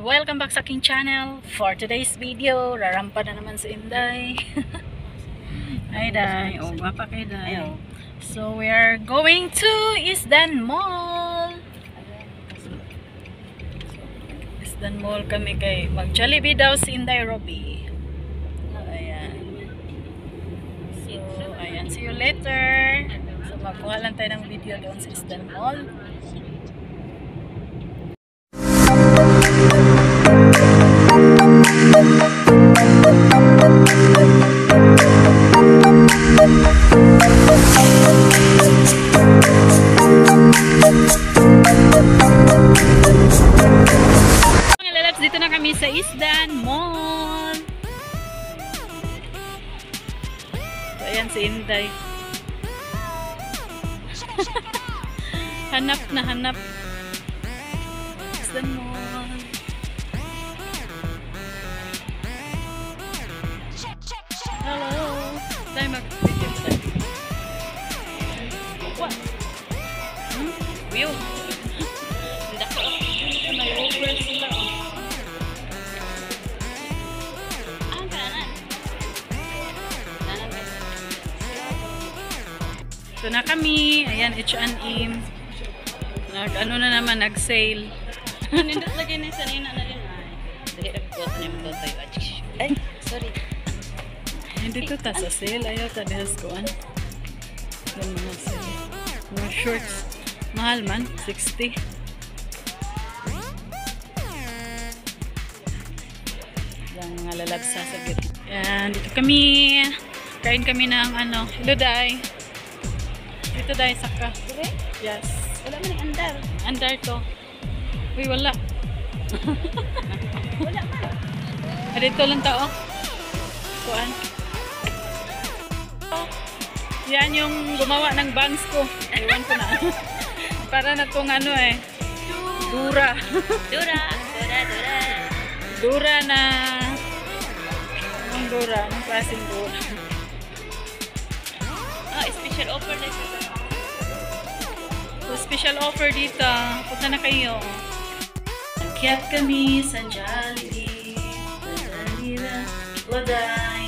Welcome back sa aking channel. For today's video, rarampa na naman si Inday. Ay, Day. O, oh, kay Day. So, we are going to Isdan Mall. Isdan Mall kami kay mag-Jollibee daw si Inday Robbie. Ayan. So, ayan. See you later. So, magkuha lang tayo ng video doon sa Isdan Mall. Hanap na hanap. Isdan Mall. Hello. Tayo mag-video tayo. What? Hmm? View. Dako. May over sila. Ito na kami. Ayan, H&M. Nag, ano na naman, nag-sale. Nindot lagi na sa nina na rin. Ay, dali na sa to tayo. Ay, sorry. Hindi to ta sa sale. Ayaw ta dehas kuan. Yung mga sale. Mga shorts. Mahal man. 60. Yung mga lalagsa sa git. Ayan, dito kami. Kain kami ng ano. Hello, Day. Dito, Day, saka. Dire? Yes. Wala man yung andar. Andar to. Uy, wala. Wala man. Dito lang tao. Kuan. Yan yung gumawa ng bangs ko. Iwan ko na. Para na tong ano eh. Dura. Dura. Dura, dura. Dura na... Anong dura? Anong klaseng dura? Oh, special offer na siya. So, special offer dito. Punta na kayo. Nagkiyat kami sa Jollibee. Dadalira. Waday.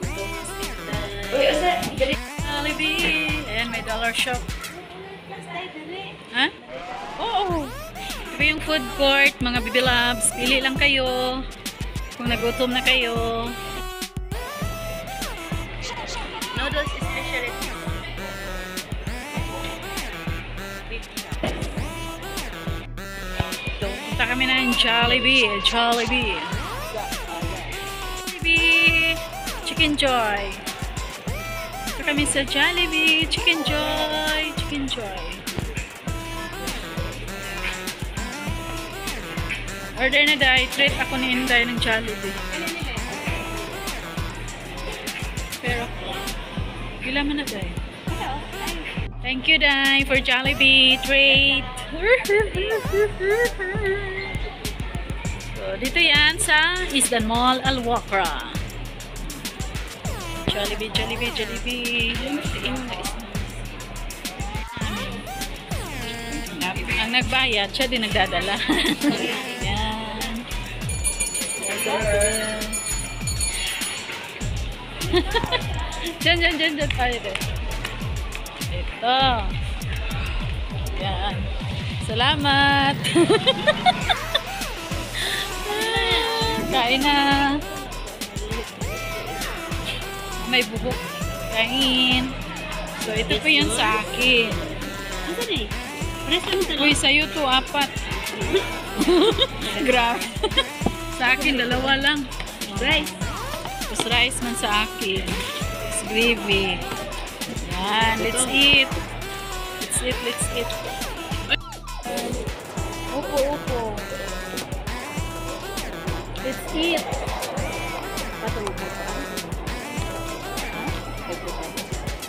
Gutom na Inday. Uy, asa? Jollibee. Ayan, may dollar shop. Ha? Oo. Ito yung food court, mga loves. Pili lang kayo. Kung nagutom na kayo. Noodles special. Kami ng Jollibee. Jollibee. Jollibee. Chicken Joy. Punta kami sa Jollibee. Chicken Joy. Chicken Joy. Order na dahil. Treat ako ni Inday ng Jollibee. Pero, gila man na dahil. Thank you, Dai, for Jollibee treat. dito yan sa Isdan Mall, Alwakra. Jollibee, Jollibee, Jollibee. Ang nagbayad, siya din nagdadala. yan. Diyan, diyan, diyan, diyan tayo din. Ito. Yan. Salamat. Kain na. May buhok. Kain. So, ito po yun sa akin. Na eh? Uy, sa'yo to, apat. Grabe. sa akin, dalawa lang. rice. Tapos rice man sa akin. Tapos gravy. Yan, let's eat. Let's eat, let's eat. Upo, upo. Let's eat. Patulog mo pa.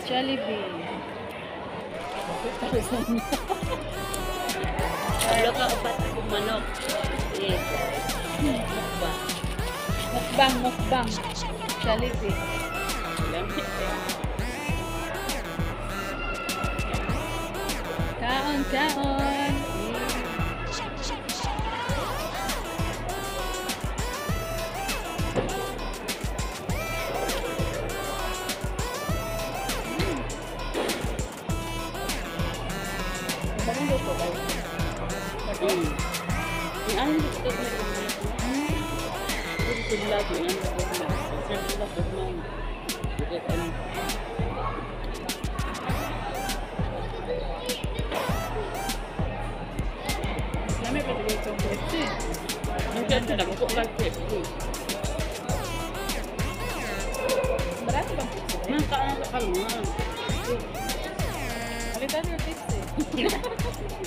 Jollibee. Wala ka upat akong manok. Eh. Ba? Mukbang, mukbang. Jollibee. Kaon, kaon. Hmm. Yung ano dito ko na yung Yung sila ko yan. Sir sila ko na. Bakit ano? Dami pa dito itong KFC. Yung kaya sila ko like it. Marami bang KFC? Nang kaan ka ka 来てくださ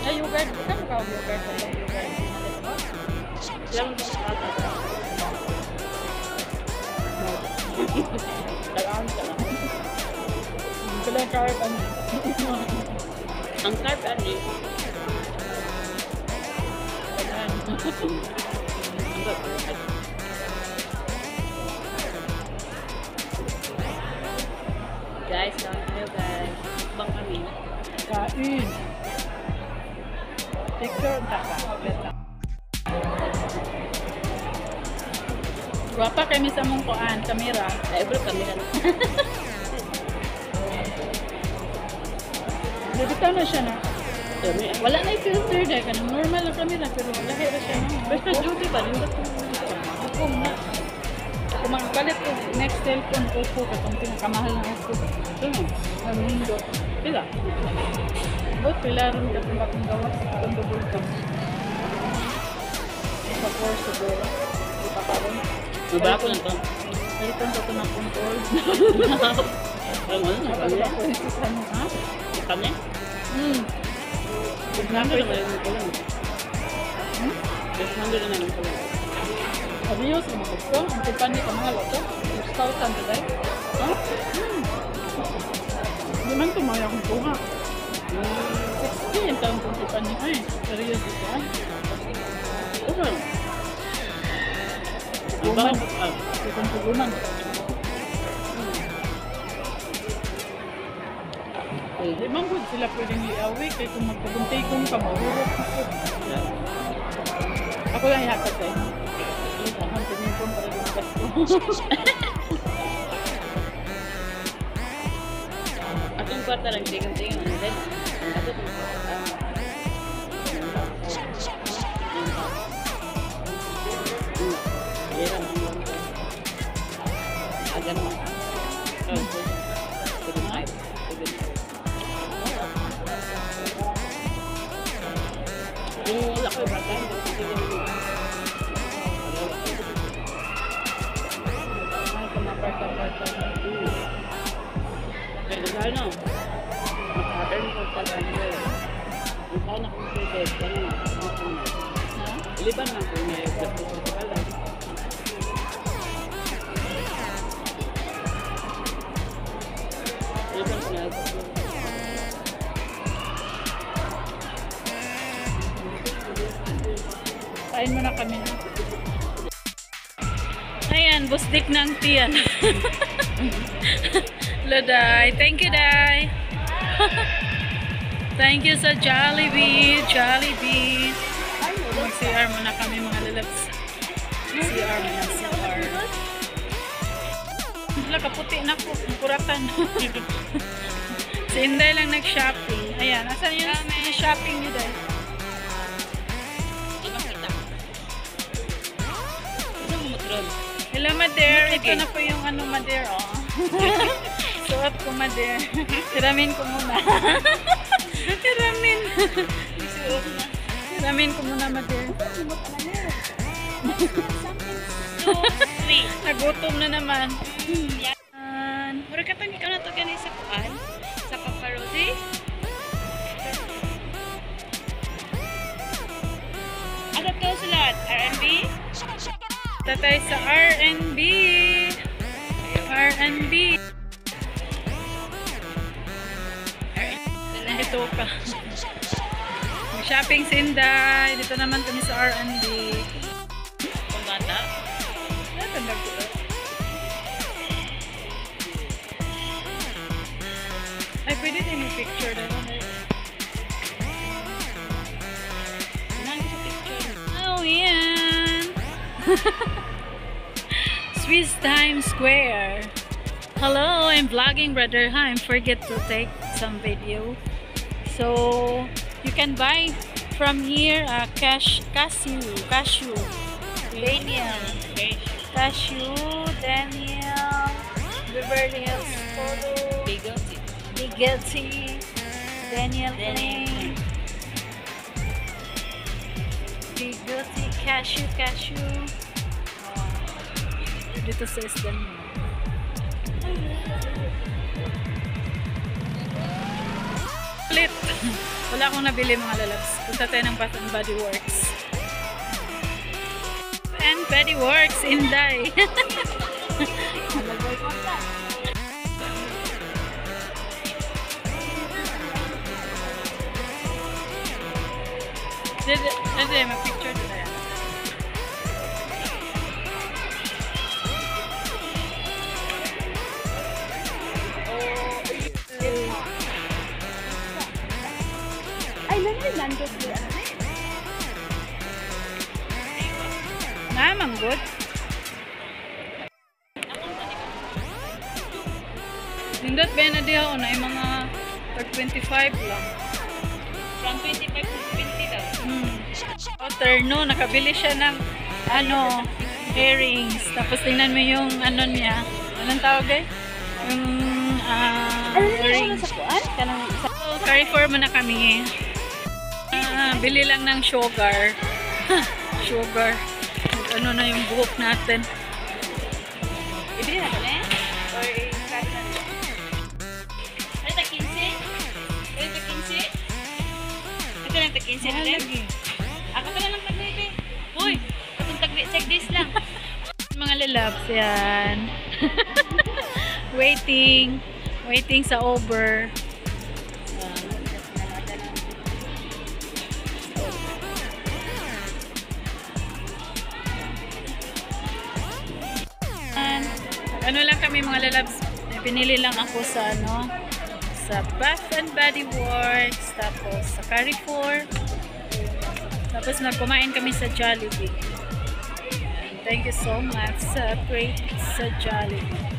Ay, yogurt. Saan ka yogurt na lang? Yogurt. Ilang ba sa kata? Kailangan ka lang. Kailangan ka pa na. Ang carb ano eh. Kailangan. Ang carb. Guys, kain tayo guys. Bang kami. Kain. Picture ang taka. Guwapa kami sa mong kuan, kamera. Ay, bro, kami lang. Nabitaw na siya na. Wala na yung filter dahil normal kamera pero lahi na siya na. Basta duty pa rin. Ako na. Kung magpalit ko next cellphone ko po katong pinakamahal na ako. Ano? Ang mundo. Pila? Ba't pilaron ka kung bakong gawas kung double cam. Sa force siguro. Di pa karon. Mabako lang to. Ito ang ko na control. Ang ano? Kapag Kanya? ako yung ano, ha? Kanya? Hmm. Nando naman yung kulang. Hmm? Yes, nando naman yung kulang. Adios, mga gusto. Ang tipan ni kamahal ito. 6,000 today. Ha? Hmm. Hindi man tumaya akong kuha. 60 ang taong kong tipan ni Ay, serious ito ah. Ano? Ang baka ah, Ito kong tugunan. eh, Di man good sila pwedeng liawi kay kung magpaguntay kong kamahurot ako. lang ihatag sa Atong kwarta lang tigang-tigang ano din. Ang dapat Ha? Iliban lang kung may plastic sa pala. Iliban ko na. Kain mo na kami na. Ayan, busdik ng tiyan. Laday. Thank you, Day. Thank you sa Jollibee. Jollibee. Mag-CR muna kami mga lalabs. CR muna, CR. Wala, kaputi na ko. Ang kuratan. si Inday lang nag-shopping. Ayan, asan yung shopping niyo, matron. Hello, Mader. Ito na po yung ano, Mader, oh. Suot ko, Mader. Hiramin ko muna. Hiramin. Hiramin ko muna, sweet. Nagutom na naman. Yan. Mura ka pang ikaw na to ganun sa kuan? Sa paparosi? Ano to sila? R&B? Tatay sa R&B. R&B. Ito ka. Shopping Sinday. Dito naman kami sa R&B. Kung bata? Natanda ko. Ay, pwede din yung picture na sa picture. Oh, yan. Swiss Times Square. Hello, I'm vlogging, brother. Hi, forget to take some video. So, you can buy from here uh, cash, cashew, cashew, Daniel, cashew, Daniel, Beverly Hills Photo, Bigosi. Bigatti, Daniel Daniel. Plain, Bigatti, Cashew, Cashew. Dito sa Isdan Ulit! Wala akong nabili mga lalabs. Punta tayo ng Bath and Body Works. And Body Works, Inday. Dede, dede, mag-picture dito yan. Ay, nandun ko. Na, manggod. Nindot ba na diha na yung mga tag 25 lang. From 25 to 20 daw. Hmm. O, terno, nakabili siya ng ano, earrings. Tapos tingnan mo yung ano niya. Anong tawag eh? Yung ah, earrings. kuan? Kanang sa So, Carrefour muna kami. Ah, bili lang ng sugar. sugar. Ano na yung buhok natin. Ibili na ba na? Or cash na lang? Ano ta 15? Ano ta 15? Ito lang ta 15 Mahal ulit? lagi. Ako pa na lang. Uy, katong tagwi check this lang. Mga lalabs yan. waiting. Waiting sa Uber. Ano lang kami mga lalabs, pinili lang ako sa ano, sa Bath and Body Works, tapos sa Carrefour, tapos nagkumain kami sa Jollibee. Thank you so much sa great sa Jollibee.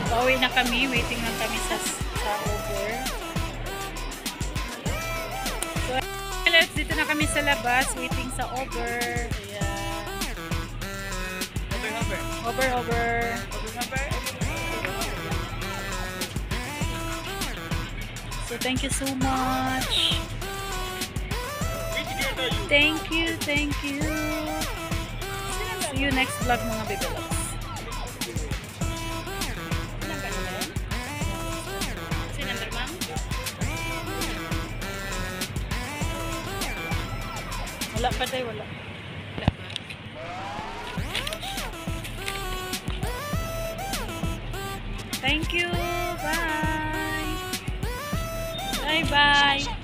So, pauwi na kami. Waiting lang kami sa, sa Uber. So, let's dito na kami sa labas. Waiting sa Uber. Over. Over, over. So, thank you so much. Thank you, thank you. See you next vlog mga ma'am? Wala pa tayo. Wala Bye-bye.